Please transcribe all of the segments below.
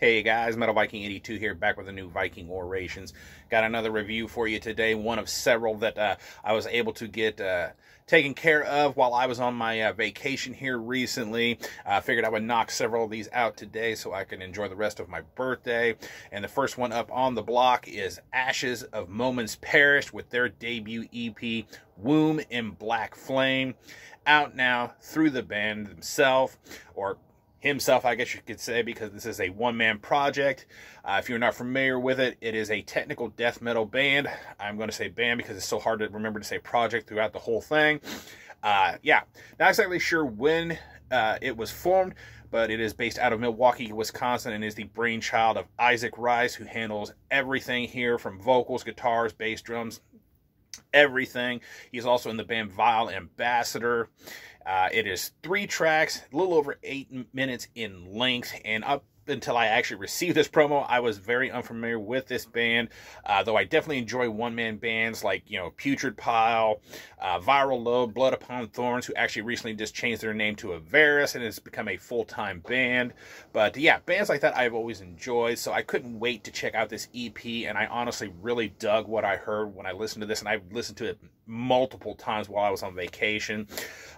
Hey guys, Metal Viking 82 here, back with a new Viking Orations. Got another review for you today, one of several that uh, I was able to get uh, taken care of while I was on my uh, vacation here recently. I figured I would knock several of these out today so I can enjoy the rest of my birthday. And the first one up on the block is Ashes of Moments Perished with their debut EP, Womb in Black Flame. Out now through the band themselves, or himself, I guess you could say, because this is a one-man project. Uh, if you're not familiar with it, it is a technical death metal band. I'm going to say band because it's so hard to remember to say project throughout the whole thing. Uh, yeah, not exactly sure when uh, it was formed, but it is based out of Milwaukee, Wisconsin, and is the brainchild of Isaac Rice, who handles everything here from vocals, guitars, bass, drums, everything. He's also in the band Vile Ambassador. Uh, it is three tracks, a little over eight minutes in length, and up until I actually received this promo, I was very unfamiliar with this band, uh, though I definitely enjoy one-man bands like, you know, Putrid Pile, uh, Viral Load, Blood Upon Thorns, who actually recently just changed their name to Avarice and has become a full-time band. But yeah, bands like that I've always enjoyed, so I couldn't wait to check out this EP, and I honestly really dug what I heard when I listened to this, and I've listened to it multiple times while I was on vacation.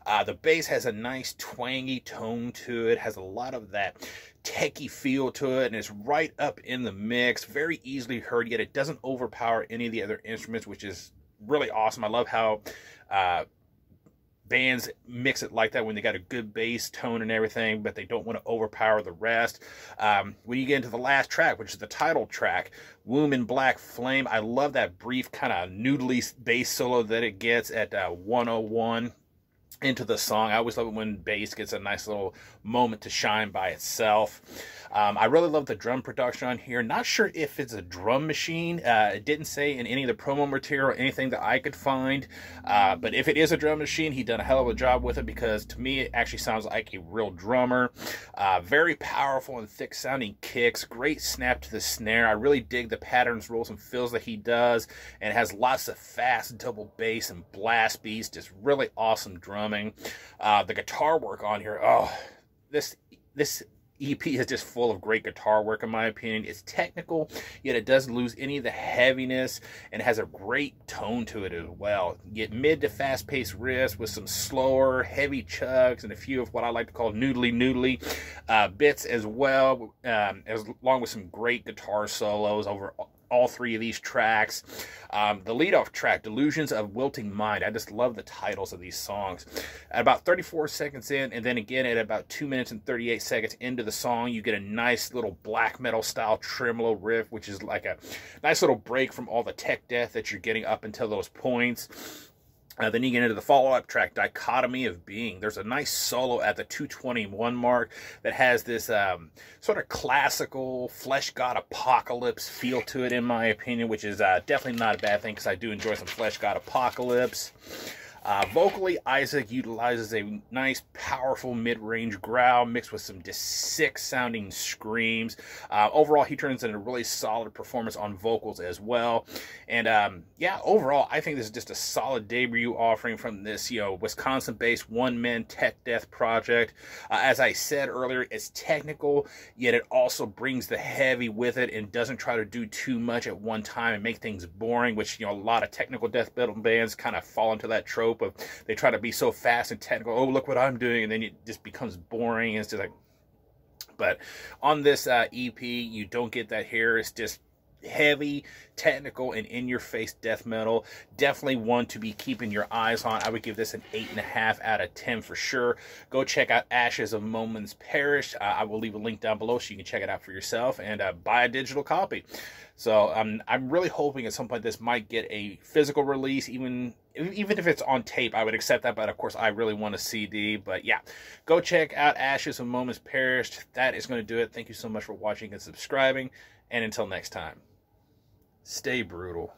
Uh, the bass has a nice twangy tone to it, has a lot of that techy feel to it, and it's right up in the mix, very easily heard, yet it doesn't overpower any of the other instruments, which is really awesome. I love how uh, bands mix it like that when they got a good bass tone and everything, but they don't want to overpower the rest. Um, when you get into the last track, which is the title track, Womb in Black Flame, I love that brief kind of noodly bass solo that it gets at uh, 101 into the song. I always love it when bass gets a nice little moment to shine by itself. Um, I really love the drum production on here. Not sure if it's a drum machine. Uh, it didn't say in any of the promo material anything that I could find. Uh, but if it is a drum machine, he done a hell of a job with it because to me it actually sounds like a real drummer. Uh, very powerful and thick sounding kicks. Great snap to the snare. I really dig the patterns, rolls, and fills that he does. And has lots of fast double bass and blast beats. Just really awesome drumming. Uh, the guitar work on here, oh, this this EP is just full of great guitar work, in my opinion. It's technical, yet it doesn't lose any of the heaviness and has a great tone to it as well. You get mid to fast paced riffs with some slower, heavy chugs and a few of what I like to call noodly noodly uh, bits as well, um, as along with some great guitar solos over all three of these tracks. Um, the lead-off track, Delusions of Wilting Mind. I just love the titles of these songs. At about 34 seconds in, and then again at about 2 minutes and 38 seconds into the song, you get a nice little black metal style tremolo riff, which is like a nice little break from all the tech death that you're getting up until those points. Uh, then you get into the follow-up track, Dichotomy of Being. There's a nice solo at the 221 mark that has this um, sort of classical Fleshgod Apocalypse feel to it, in my opinion, which is uh, definitely not a bad thing because I do enjoy some Fleshgod Apocalypse. Uh, vocally, Isaac utilizes a nice, powerful mid-range growl mixed with some sick-sounding screams. Uh, overall, he turns in a really solid performance on vocals as well. And um, yeah, overall, I think this is just a solid debut offering from this, you know, Wisconsin-based one-man tech death project. Uh, as I said earlier, it's technical, yet it also brings the heavy with it and doesn't try to do too much at one time and make things boring, which you know a lot of technical death metal bands kind of fall into that trope of they try to be so fast and technical. Oh, look what I'm doing, and then it just becomes boring. And it's just like, but on this uh, EP, you don't get that here. It's just heavy, technical, and in-your-face death metal. Definitely one to be keeping your eyes on. I would give this an 8.5 out of 10 for sure. Go check out Ashes of Moments Perished. Uh, I will leave a link down below so you can check it out for yourself and uh, buy a digital copy. So um, I'm really hoping at some point this might get a physical release, even even if it's on tape, I would accept that. But of course, I really want a CD. But yeah, go check out Ashes of Moments Perished. That is going to do it. Thank you so much for watching and subscribing. And until next time, stay brutal.